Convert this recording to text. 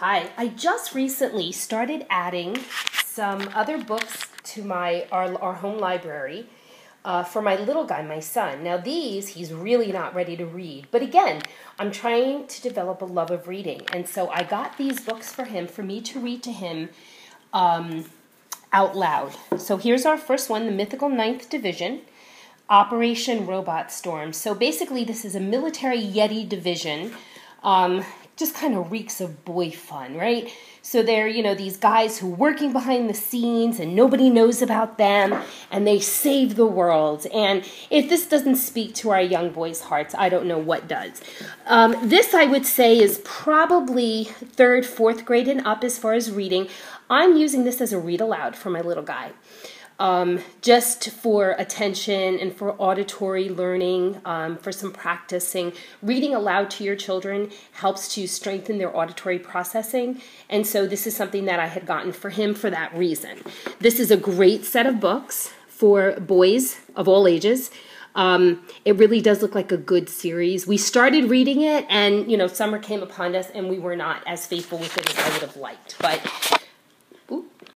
Hi, I just recently started adding some other books to my our, our home library uh, for my little guy, my son. Now these he's really not ready to read, but again, I'm trying to develop a love of reading, and so I got these books for him for me to read to him um, out loud. So here's our first one, the Mythical Ninth Division. Operation Robot Storm. So basically, this is a military Yeti division um, just kind of reeks of boy fun, right? So they're, you know, these guys who are working behind the scenes and nobody knows about them and they save the world. And if this doesn't speak to our young boys' hearts, I don't know what does. Um, this, I would say, is probably third, fourth grade and up as far as reading. I'm using this as a read aloud for my little guy um, just for attention and for auditory learning, um, for some practicing. Reading aloud to your children helps to strengthen their auditory processing. And so, this is something that I had gotten for him for that reason. This is a great set of books for boys of all ages. Um, it really does look like a good series. We started reading it, and you know, summer came upon us, and we were not as faithful with it as I would have liked. But